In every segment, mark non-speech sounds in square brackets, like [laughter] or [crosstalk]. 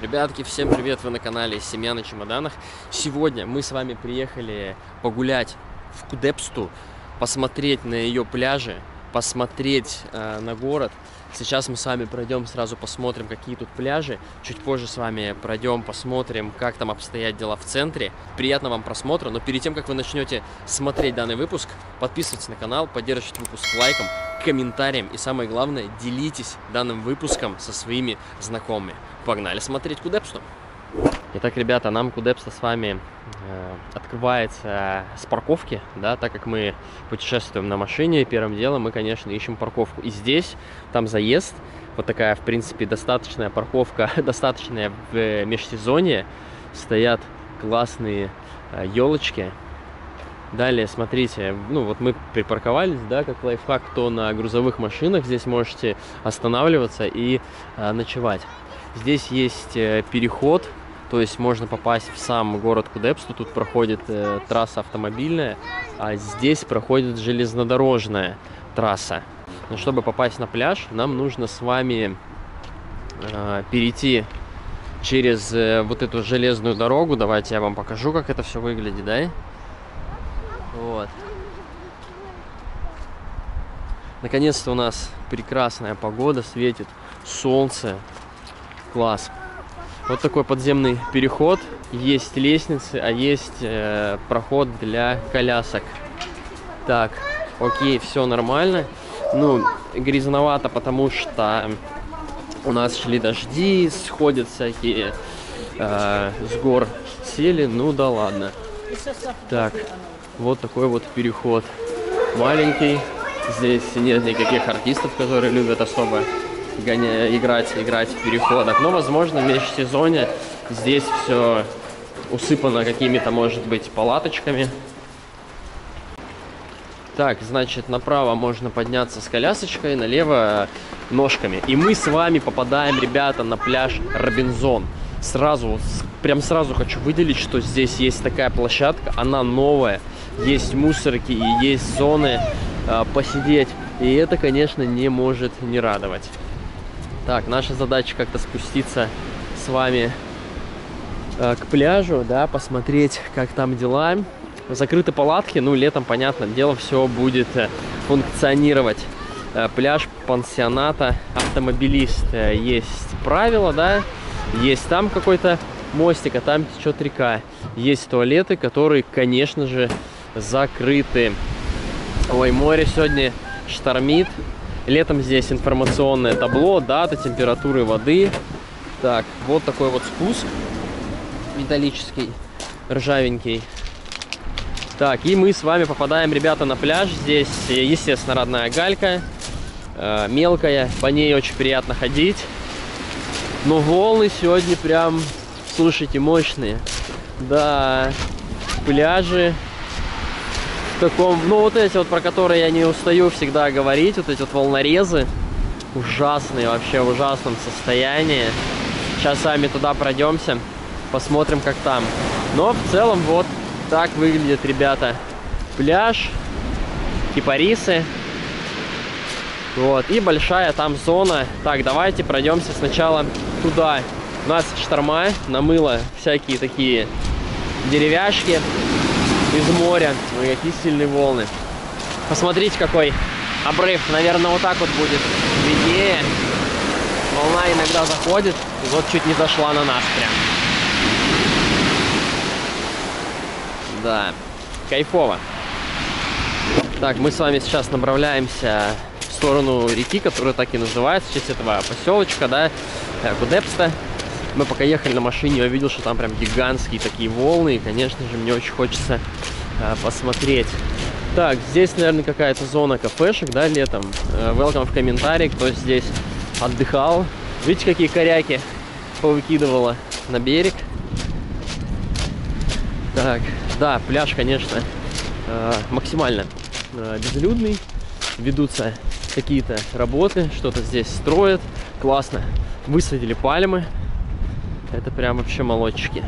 Ребятки, всем привет! Вы на канале Семья на чемоданах. Сегодня мы с вами приехали погулять в Кудепсту, посмотреть на ее пляжи, посмотреть э, на город. Сейчас мы с вами пройдем, сразу посмотрим, какие тут пляжи. Чуть позже с вами пройдем, посмотрим, как там обстоят дела в центре. Приятного вам просмотра, но перед тем, как вы начнете смотреть данный выпуск, подписывайтесь на канал, поддержите выпуск лайком, комментарием и самое главное, делитесь данным выпуском со своими знакомыми. Погнали смотреть Кудепсту. Итак, ребята, нам Кудепста с вами э, открывается с парковки, да, так как мы путешествуем на машине, первым делом мы, конечно, ищем парковку. И здесь, там заезд, вот такая, в принципе, достаточная парковка, [laughs] достаточная в межсезонье, стоят классные э, елочки. Далее, смотрите, ну вот мы припарковались, да, как лайфхак, то на грузовых машинах здесь можете останавливаться и э, ночевать. Здесь есть э, переход, то есть можно попасть в сам город Кудепсту, тут проходит э, трасса автомобильная, а здесь проходит железнодорожная трасса. Но чтобы попасть на пляж, нам нужно с вами э, перейти через э, вот эту железную дорогу. Давайте я вам покажу, как это все выглядит, да? Вот. Наконец-то у нас прекрасная погода, светит солнце. Класс. Вот такой подземный переход. Есть лестницы, а есть э, проход для колясок. Так, окей, все нормально. Ну, грязновато, потому что у нас шли дожди, сходят всякие э, с гор сели. Ну да ладно. Так, вот такой вот переход. Маленький. Здесь нет никаких артистов, которые любят особо гоня... играть, играть в переходах. Но, возможно, в межсезонье здесь все усыпано какими-то, может быть, палаточками. Так, значит, направо можно подняться с колясочкой, налево ножками. И мы с вами попадаем, ребята, на пляж Робинзон. Сразу, прям сразу хочу выделить, что здесь есть такая площадка, она новая. Есть мусорки и есть зоны э, посидеть. И это, конечно, не может не радовать. Так, наша задача как-то спуститься с вами э, к пляжу, да, посмотреть, как там дела. Закрыты палатки, ну, летом, понятно, дело все будет э, функционировать. Э, пляж пансионата автомобилист. Э, есть правила, да, есть там какой-то мостик, а там течет река. Есть туалеты, которые, конечно же, закрыты. Ой, море сегодня штормит. Летом здесь информационное табло, дата, температуры воды. Так, вот такой вот спуск металлический, ржавенький. Так, и мы с вами попадаем, ребята, на пляж. Здесь, естественно, родная галька, э, мелкая, по ней очень приятно ходить. Но волны сегодня прям, слушайте, мощные. Да, пляжи таком, ну вот эти вот, про которые я не устаю всегда говорить, вот эти вот волнорезы, ужасные вообще, в ужасном состоянии. Сейчас сами туда пройдемся, посмотрим, как там. Но в целом вот так выглядит, ребята, пляж, кипарисы. Вот, и большая там зона. Так, давайте пройдемся сначала туда. У нас шторма, намыло всякие такие деревяшки из моря. Ой, какие сильные волны. Посмотрите, какой обрыв. Наверное, вот так вот будет виднее. Волна иногда заходит. И вот чуть не зашла на нас прям. Да, кайфово. Так, мы с вами сейчас направляемся в сторону реки, которая так и называется, в честь этого поселочка, да, Кудепста. Мы пока ехали на машине, я видел, что там прям гигантские такие волны, и, конечно же, мне очень хочется а, посмотреть. Так, здесь, наверное, какая-то зона кафешек, да, летом. Welcome в комментарии, кто здесь отдыхал. Видите, какие коряки повыкидывала на берег. Так, да, пляж, конечно, максимально безлюдный. Ведутся какие-то работы, что-то здесь строят. Классно. Высадили пальмы. Это прям вообще молодчики.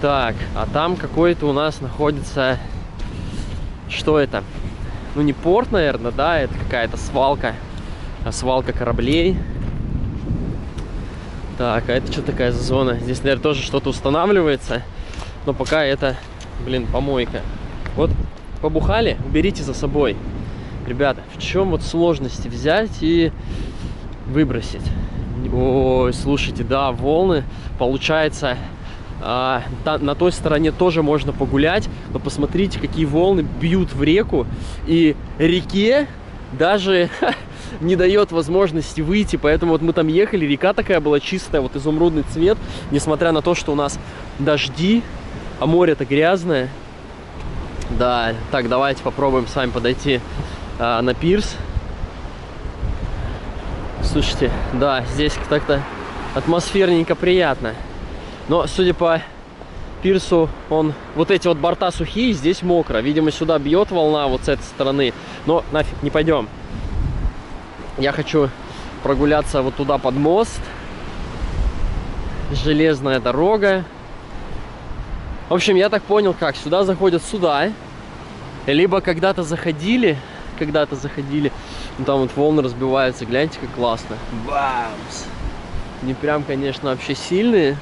Так, а там какой-то у нас находится... Что это? Ну, не порт, наверное, да? Это какая-то свалка. Свалка кораблей. Так, а это что такая за зона? Здесь, наверное, тоже что-то устанавливается. Но пока это, блин, помойка. Вот побухали, уберите за собой. Ребята, в чем вот сложности взять и выбросить? Ой, слушайте, да, волны, получается, а, та, на той стороне тоже можно погулять, но посмотрите, какие волны бьют в реку, и реке даже не дает возможности выйти, поэтому вот мы там ехали, река такая была чистая, вот изумрудный цвет, несмотря на то, что у нас дожди, а море-то грязное. Да, так, давайте попробуем с вами подойти а, на пирс. Слушайте, да, здесь так-то атмосферненько приятно. Но, судя по пирсу, он вот эти вот борта сухие, здесь мокро. Видимо, сюда бьет волна вот с этой стороны. Но нафиг, не пойдем. Я хочу прогуляться вот туда под мост. Железная дорога. В общем, я так понял, как сюда заходят сюда. Либо когда-то заходили, когда-то заходили. Ну, там вот волны разбиваются. Гляньте, как классно. Бамс! Не прям, конечно, вообще сильные.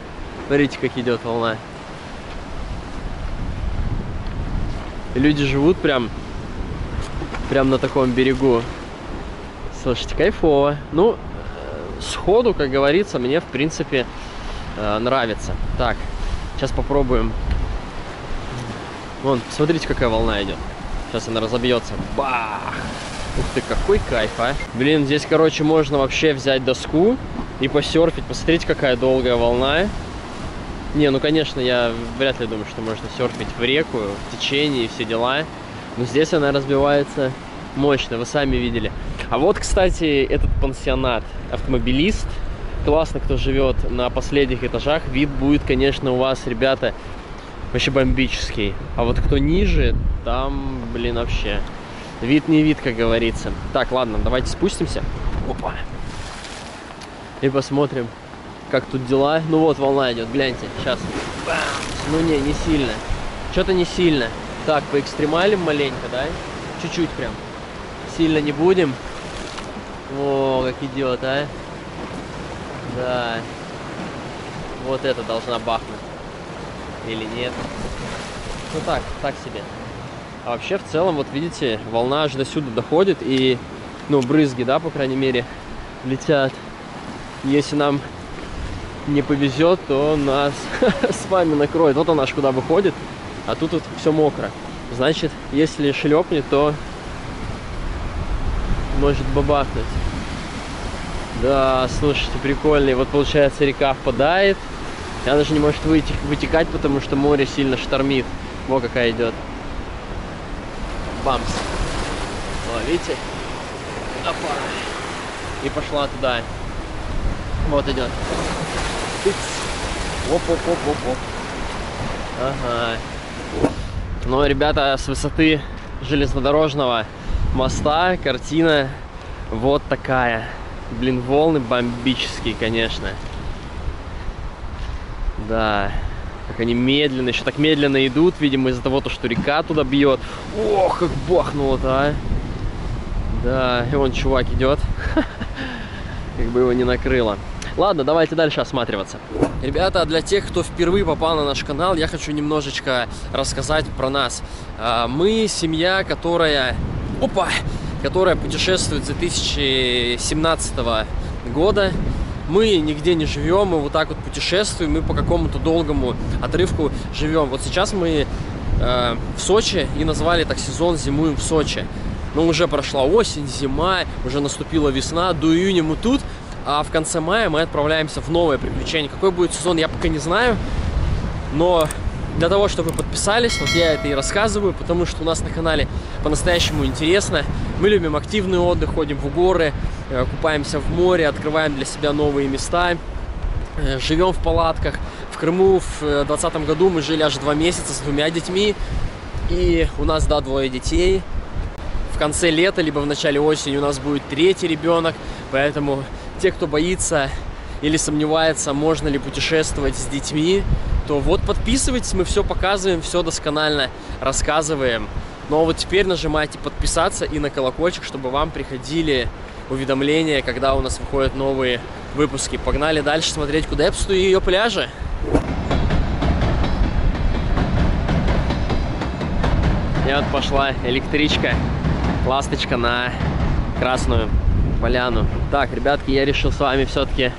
Смотрите, как идет волна. И люди живут прям, прям на таком берегу. Слушайте, кайфово. Ну, э, сходу, как говорится, мне, в принципе, э, нравится. Так, сейчас попробуем. Вон, смотрите, какая волна идет. Сейчас она разобьется. Бах! Ух ты, какой кайф, а. Блин, здесь, короче, можно вообще взять доску и посерфить. Посмотрите, какая долгая волна. Не, ну конечно, я вряд ли думаю, что можно серфить в реку, в течение и все дела. Но здесь она разбивается мощно, вы сами видели. А вот, кстати, этот пансионат, автомобилист, классно, кто живет на последних этажах, вид будет, конечно, у вас, ребята, вообще бомбический. А вот кто ниже, там, блин, вообще, вид не вид, как говорится. Так, ладно, давайте спустимся. Опа. И посмотрим, как тут дела. Ну вот волна идет, гляньте, сейчас. Ну не, не сильно. Что-то не сильно. Так, по экстремалям маленько, да? Чуть-чуть прям. Сильно не будем. О, как идет, а? Да. Вот это должна бахнуть. Или нет? Ну так, так себе. А вообще, в целом, вот видите, волна аж до сюда доходит, и, ну, брызги, да, по крайней мере, летят. Если нам не повезет, то нас [laughs] с вами накроет. Вот он аж куда выходит, а тут вот все мокро. Значит, если шлепнет, то может бабахнуть. Да, слушайте, прикольный. Вот получается река впадает. Она даже не может вытекать, потому что море сильно штормит. Во какая идет. Бамс. О, видите? Опа. И пошла туда. Вот идет. Оп-оп-оп-оп-оп. Ага. Ну, ребята, с высоты железнодорожного моста картина вот такая. Блин, волны бомбические, конечно. Да. Как они медленно, еще так медленно идут, видимо, из-за того, что река туда бьет. Ох, как бахнуло-то, а. Да, и вон чувак идет. [laughs] Как бы его не накрыло. Ладно, давайте дальше осматриваться. Ребята, для тех, кто впервые попал на наш канал, я хочу немножечко рассказать про нас. А, мы семья, которая... Опа! Которая путешествует с 2017 года. Мы нигде не живем, мы вот так вот путешествуем, мы по какому-то долгому отрывку живем. Вот сейчас мы э, в Сочи и назвали так сезон «Зимуем в Сочи». Но уже прошла осень, зима, уже наступила весна, до июня мы тут, а в конце мая мы отправляемся в новое приключение. Какой будет сезон, я пока не знаю. Но для того, чтобы подписались, вот я это и рассказываю, потому что у нас на канале по-настоящему интересно. Мы любим активный отдых, ходим в горы, купаемся в море, открываем для себя новые места, э, живем в палатках. В Крыму в 2020 году мы жили аж два месяца с двумя детьми, и у нас, да, двое детей. В конце лета, либо в начале осени у нас будет третий ребенок, поэтому те, кто боится или сомневается, можно ли путешествовать с детьми, то вот подписывайтесь, мы все показываем, все досконально рассказываем. Ну а вот теперь нажимайте подписаться и на колокольчик, чтобы вам приходили уведомления, когда у нас выходят новые выпуски. Погнали дальше смотреть Кудепсту и ее пляжи. И вот пошла электричка, ласточка на Красную Поляну. Так, ребятки, я решил с вами все-таки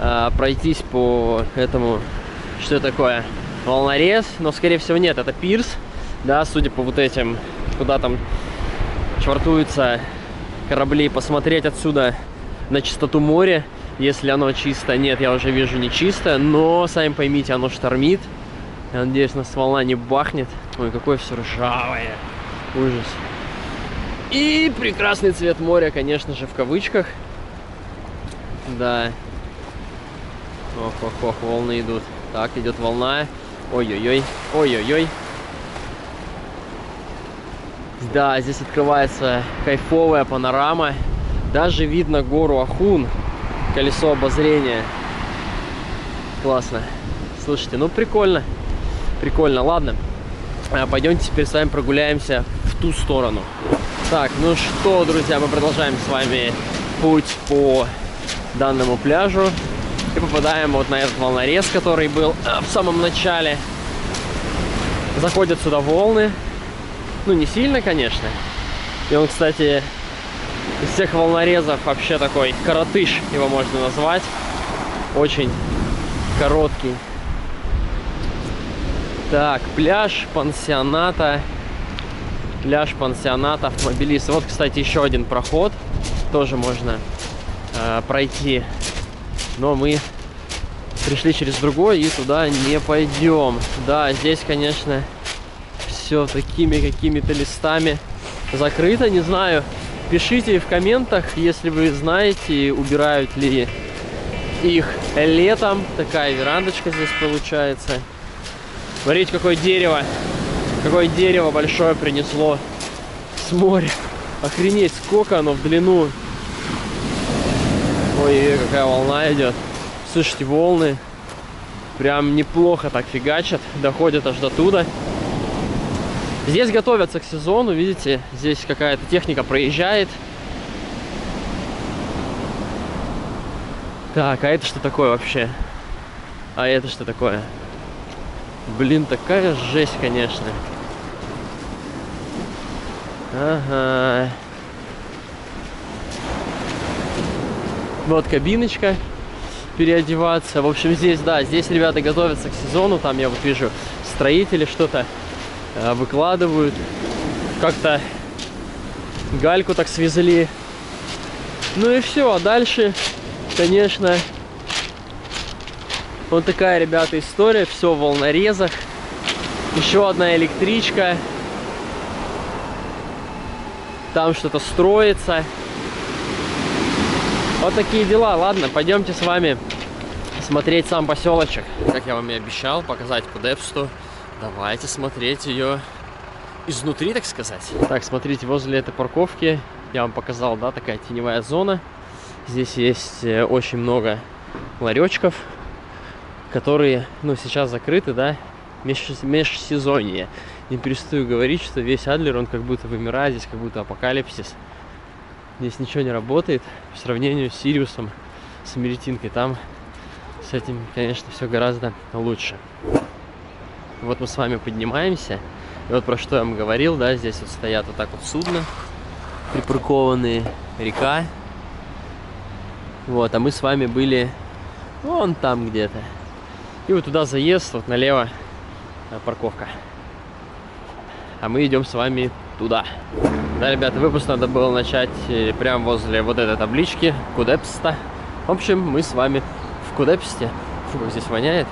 э, пройтись по этому, что такое, волнорез, но скорее всего нет, это пирс, да, судя по вот этим, куда там швартуются корабли, посмотреть отсюда на чистоту моря, если оно чисто. Нет, я уже вижу не чисто, но, сами поймите, оно штормит. Я надеюсь, нас волна не бахнет. Ой, какое все ржавое. Ужас. И прекрасный цвет моря, конечно же, в кавычках. Да. Ох-ох-ох, волны идут. Так, идет волна. Ой-ой-ой, ой-ой-ой. Да, здесь открывается кайфовая панорама. Даже видно гору Ахун, колесо обозрения. Классно. Слушайте, ну прикольно. Прикольно. Ладно, а, пойдемте теперь с вами прогуляемся в ту сторону. Так, ну что, друзья, мы продолжаем с вами путь по данному пляжу. И попадаем вот на этот волнорез, который был э, в самом начале. Заходят сюда волны. Ну, не сильно, конечно. И он, кстати, из всех волнорезов вообще такой коротыш, его можно назвать. Очень короткий. Так, пляж пансионата. Пляж пансионата автомобилист. Вот, кстати, еще один проход. Тоже можно э, пройти. Но мы пришли через другой и туда не пойдем. Да, здесь, конечно, все такими какими-то листами закрыто. Не знаю, пишите в комментах, если вы знаете, убирают ли их летом. Такая верандочка здесь получается. Смотрите, какое дерево. Какое дерево большое принесло с моря. Охренеть, сколько оно в длину. Ой, какая волна идет. Слышите, волны прям неплохо так фигачат. Доходят аж до туда. Здесь готовятся к сезону, видите, здесь какая-то техника проезжает. Так, а это что такое вообще? А это что такое? Блин, такая жесть, конечно. Ага. Вот кабиночка переодеваться. В общем, здесь, да, здесь ребята готовятся к сезону. Там я вот вижу строители что-то выкладывают. Как-то гальку так свезли. Ну и все. А дальше, конечно, вот такая, ребята, история. Все в волнорезах. Еще одна электричка. Там что-то строится. Вот такие дела. Ладно, пойдемте с вами смотреть сам поселочек. Как я вам и обещал, показать Кудепсту. Давайте смотреть ее изнутри, так сказать. Так, смотрите, возле этой парковки я вам показал, да, такая теневая зона. Здесь есть э, очень много ларечков которые, ну, сейчас закрыты, да, меж, межсезонье. Не перестаю говорить, что весь Адлер, он как будто вымирает, здесь как будто апокалипсис. Здесь ничего не работает в сравнении с Сириусом, с Меретинкой. Там с этим, конечно, все гораздо лучше. Вот мы с вами поднимаемся. И вот про что я вам говорил, да, здесь вот стоят вот так вот судно, припаркованные, река. Вот, а мы с вами были вон там где-то. И вот туда заезд, вот налево э, парковка. А мы идем с вами туда. Да, ребята, выпуск надо было начать э, прямо возле вот этой таблички Кудепста. В общем, мы с вами в Кудепсте. Фу, здесь воняет.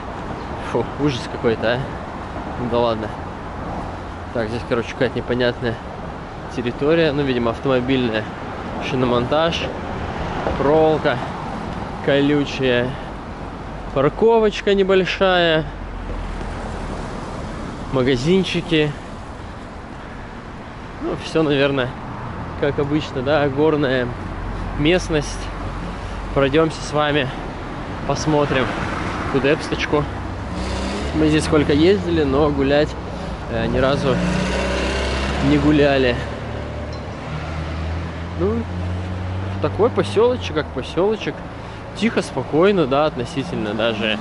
Фу, ужас какой-то, а. Ну да ладно. Так, здесь, короче, какая-то непонятная территория. Ну, видимо, автомобильная. Шиномонтаж. Проволока колючая. Парковочка небольшая. Магазинчики. Ну, все, наверное, как обычно, да, горная местность. Пройдемся с вами, посмотрим Кудепсточку. Мы здесь сколько ездили, но гулять э, ни разу не гуляли. Ну, такой поселочек, как поселочек. Тихо, спокойно, да, относительно даже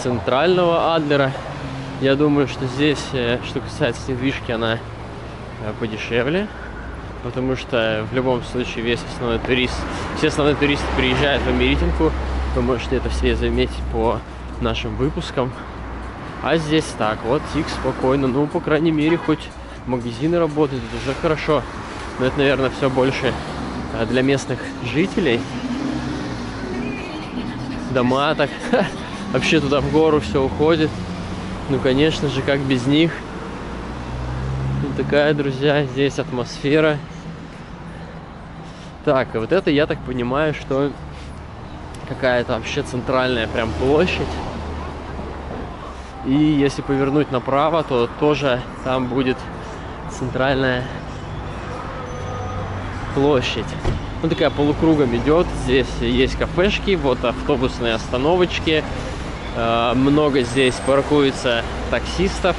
центрального Адлера. Я думаю, что здесь, э, что касается недвижки, она э, подешевле. Потому что в любом случае весь основной турист, все основные туристы приезжают в Америтинку. Вы можете это все заметить по нашим выпускам. А здесь так, вот тихо, спокойно. Ну, по крайней мере, хоть магазины работают, это уже хорошо. Но это, наверное, все больше э, для местных жителей. Дома так [laughs] вообще туда в гору все уходит. Ну, конечно же, как без них. Вот такая, друзья, здесь атмосфера. Так, и вот это, я так понимаю, что какая-то вообще центральная прям площадь. И если повернуть направо, то тоже там будет центральная площадь. Ну, такая полукругом идет. Здесь есть кафешки, вот автобусные остановочки. Э, много здесь паркуется таксистов.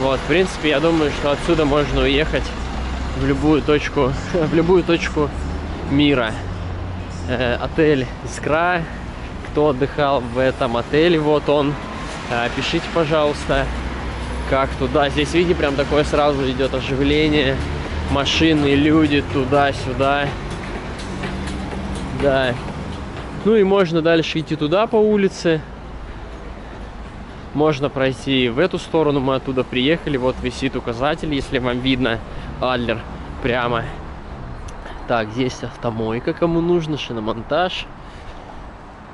Вот, в принципе, я думаю, что отсюда можно уехать в любую точку, [laughs] в любую точку мира. Э, отель Искра. Кто отдыхал в этом отеле, вот он. Пишите, пожалуйста, как туда. Здесь, видите, прям такое сразу идет оживление. Машины, люди туда-сюда. Да. Ну и можно дальше идти туда по улице. Можно пройти в эту сторону. Мы оттуда приехали. Вот висит указатель, если вам видно. Адлер прямо. Так, здесь автомойка, кому нужно, шиномонтаж.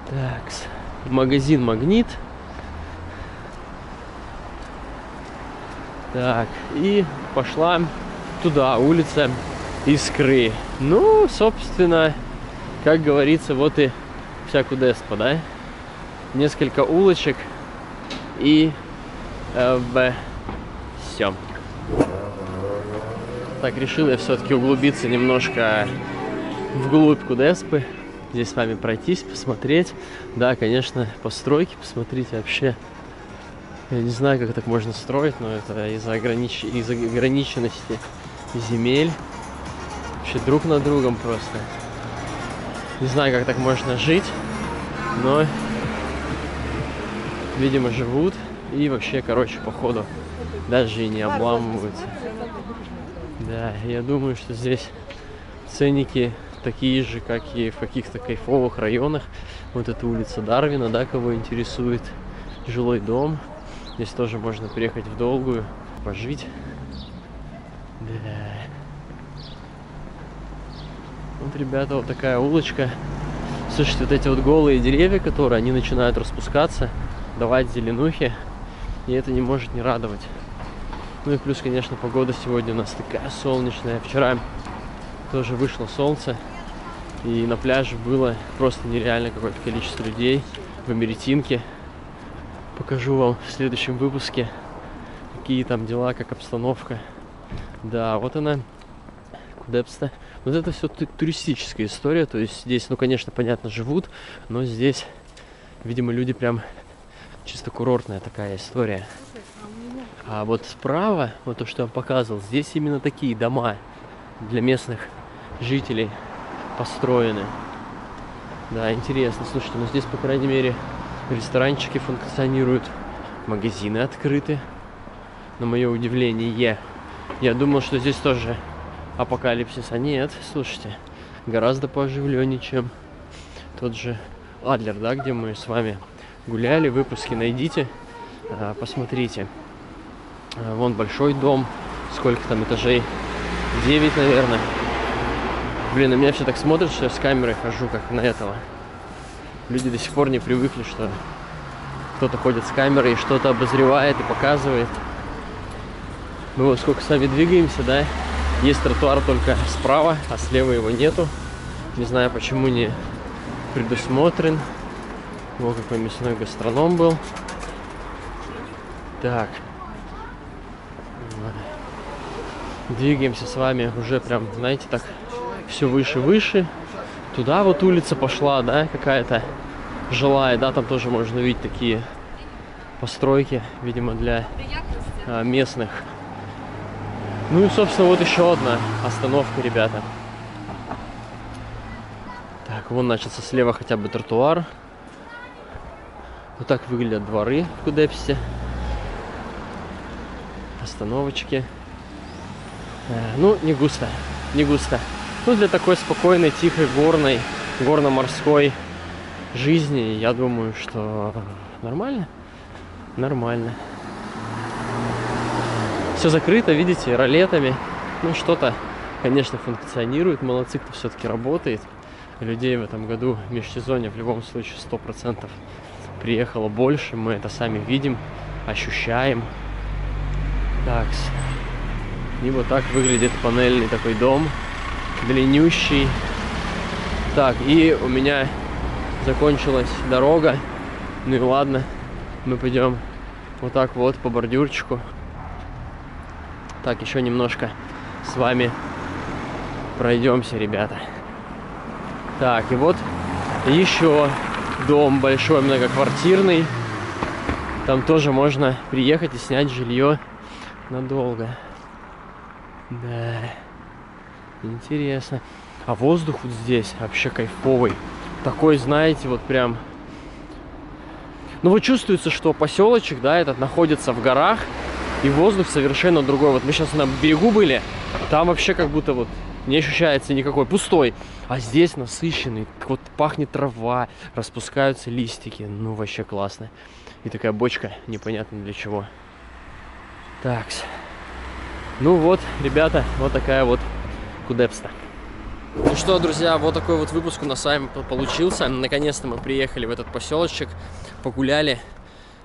Так, магазин Магнит. Так, и пошла туда, улица Искры. Ну, собственно, как говорится, вот и вся Кудеспа, да? Несколько улочек и э, все. Так, решил я все-таки углубиться немножко вглубь Кудеспы. Здесь с вами пройтись, посмотреть. Да, конечно, постройки, посмотрите вообще. Я не знаю, как так можно строить, но это из-за огранич... из ограниченности земель. Вообще друг на другом просто. Не знаю, как так можно жить, но, видимо, живут и вообще, короче, походу даже и не обламываются. Да, я думаю, что здесь ценники такие же, как и в каких-то кайфовых районах. Вот эта улица Дарвина, да, кого интересует. Жилой дом. Здесь тоже можно приехать в долгую, пожить. Да. Вот, ребята, вот такая улочка. Слушайте, вот эти вот голые деревья, которые, они начинают распускаться, давать зеленухи. И это не может не радовать. Ну и плюс, конечно, погода сегодня у нас такая солнечная. Вчера тоже вышло солнце. И на пляже было просто нереально какое-то количество людей в Америтинке. Покажу вам в следующем выпуске, какие там дела, как обстановка. Да, вот она, Кудепста. Вот это все туристическая история. То есть здесь, ну, конечно, понятно, живут, но здесь, видимо, люди прям чисто курортная такая история. А вот справа, вот то, что я вам показывал, здесь именно такие дома для местных жителей построены. Да, интересно. Слушайте, ну здесь, по крайней мере, ресторанчики функционируют, магазины открыты. На мое удивление, я думал, что здесь тоже апокалипсис, а нет, слушайте, гораздо пооживленнее, чем тот же Адлер, да, где мы с вами гуляли, выпуски найдите, а, посмотрите. А, вон большой дом, сколько там этажей, 9, наверное. Блин, на меня все так смотрят, что я с камерой хожу, как на этого. Люди до сих пор не привыкли, что кто-то ходит с камерой и что-то обозревает и показывает. Мы вот сколько с вами двигаемся, да? Есть тротуар только справа, а слева его нету. Не знаю, почему не предусмотрен. Вот какой мясной гастроном был. Так. Двигаемся с вами уже прям, знаете, так все выше-выше. Туда вот улица пошла, да, какая-то жилая, да, там тоже можно увидеть такие постройки, видимо, для а, местных. Ну и, собственно, вот еще одна остановка, ребята. Так, вон начался слева хотя бы тротуар. Вот так выглядят дворы в Кудепсе. Остановочки. Э, Ну, не густо, не густо. Ну, для такой спокойной, тихой, горной, горно-морской жизни, я думаю, что нормально. Нормально. Все закрыто, видите, ролетами. Ну, что-то, конечно, функционирует. Молоцик-то все-таки работает. Людей в этом году в межсезонье в любом случае 100% приехало больше. Мы это сами видим, ощущаем. Так, и вот так выглядит панельный такой дом. Длиннющий. Так, и у меня закончилась дорога. Ну и ладно, мы пойдем вот так вот по бордюрчику. Так, еще немножко с вами пройдемся, ребята. Так, и вот еще дом большой, многоквартирный. Там тоже можно приехать и снять жилье надолго. Да, интересно. А воздух вот здесь вообще кайфовый. Такой, знаете, вот прям... Ну вот чувствуется, что поселочек, да, этот находится в горах, и воздух совершенно другой. Вот мы сейчас на берегу были, там вообще как будто вот не ощущается никакой, пустой. А здесь насыщенный, вот пахнет трава, распускаются листики, ну вообще классно. И такая бочка, непонятно для чего. Такс. Ну вот, ребята, вот такая вот Кудепста. Ну что, друзья, вот такой вот выпуск у нас с вами получился. Наконец-то мы приехали в этот поселочек, погуляли.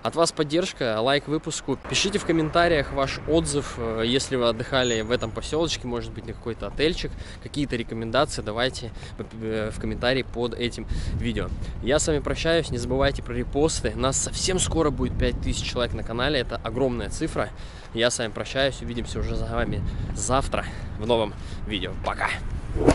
От вас поддержка, лайк выпуску. Пишите в комментариях ваш отзыв, э, если вы отдыхали в этом поселочке, может быть, на какой-то отельчик, какие-то рекомендации давайте э, в комментарии под этим видео. Я с вами прощаюсь, не забывайте про репосты. Нас совсем скоро будет 5000 человек на канале, это огромная цифра. Я с вами прощаюсь, увидимся уже за вами завтра в новом видео. Пока!